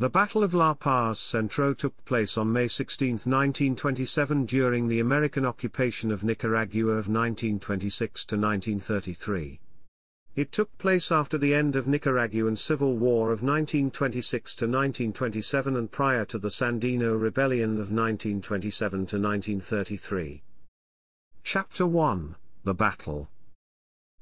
The Battle of La Paz Centro took place on May 16, 1927 during the American occupation of Nicaragua of 1926 to 1933. It took place after the end of Nicaraguan Civil War of 1926 to 1927 and prior to the Sandino Rebellion of 1927 to 1933. Chapter 1 The Battle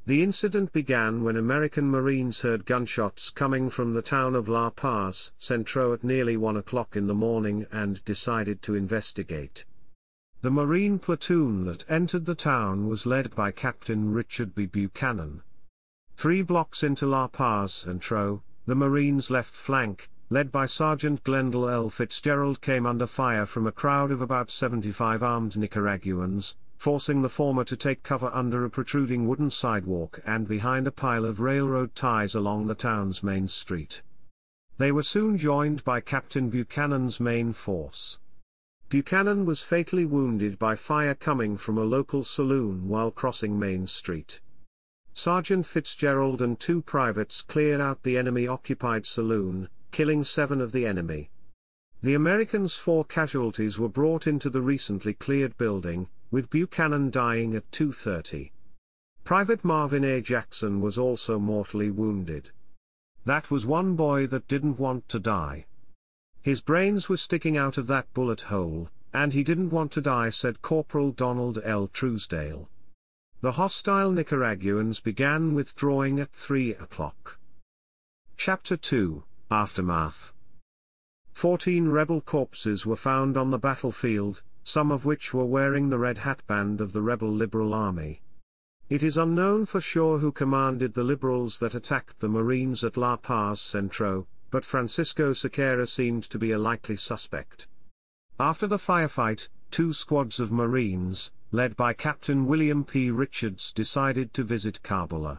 the incident began when American Marines heard gunshots coming from the town of La Paz, Centro at nearly 1 o'clock in the morning and decided to investigate. The Marine platoon that entered the town was led by Captain Richard B. Buchanan. Three blocks into La Paz Centro, the Marines' left flank, led by Sergeant Glendale L. Fitzgerald came under fire from a crowd of about 75 armed Nicaraguans, forcing the former to take cover under a protruding wooden sidewalk and behind a pile of railroad ties along the town's main street. They were soon joined by Captain Buchanan's main force. Buchanan was fatally wounded by fire coming from a local saloon while crossing Main Street. Sergeant Fitzgerald and two privates cleared out the enemy-occupied saloon, killing seven of the enemy. The Americans' four casualties were brought into the recently cleared building, with Buchanan dying at 2.30. Private Marvin A. Jackson was also mortally wounded. That was one boy that didn't want to die. His brains were sticking out of that bullet hole, and he didn't want to die said Corporal Donald L. Truesdale. The hostile Nicaraguans began withdrawing at 3 o'clock. Chapter 2 Aftermath Fourteen rebel corpses were found on the battlefield, some of which were wearing the red hat band of the rebel Liberal Army. It is unknown for sure who commanded the Liberals that attacked the Marines at La Paz Centro, but Francisco Sequeira seemed to be a likely suspect. After the firefight, two squads of Marines, led by Captain William P. Richards decided to visit Cabulla.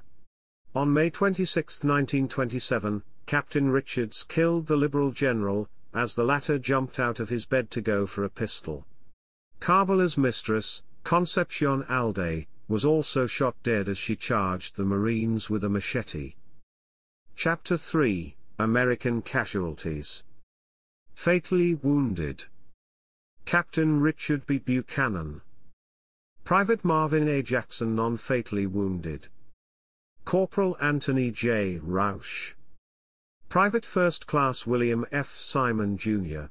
On May 26, 1927, Captain Richards killed the Liberal general, as the latter jumped out of his bed to go for a pistol. Cabulla's mistress, Concepcion Alday, was also shot dead as she charged the Marines with a machete. Chapter 3 American Casualties Fatally Wounded Captain Richard B. Buchanan Private Marvin A. Jackson non-fatally wounded Corporal Anthony J. Rausch Private First Class William F. Simon Jr.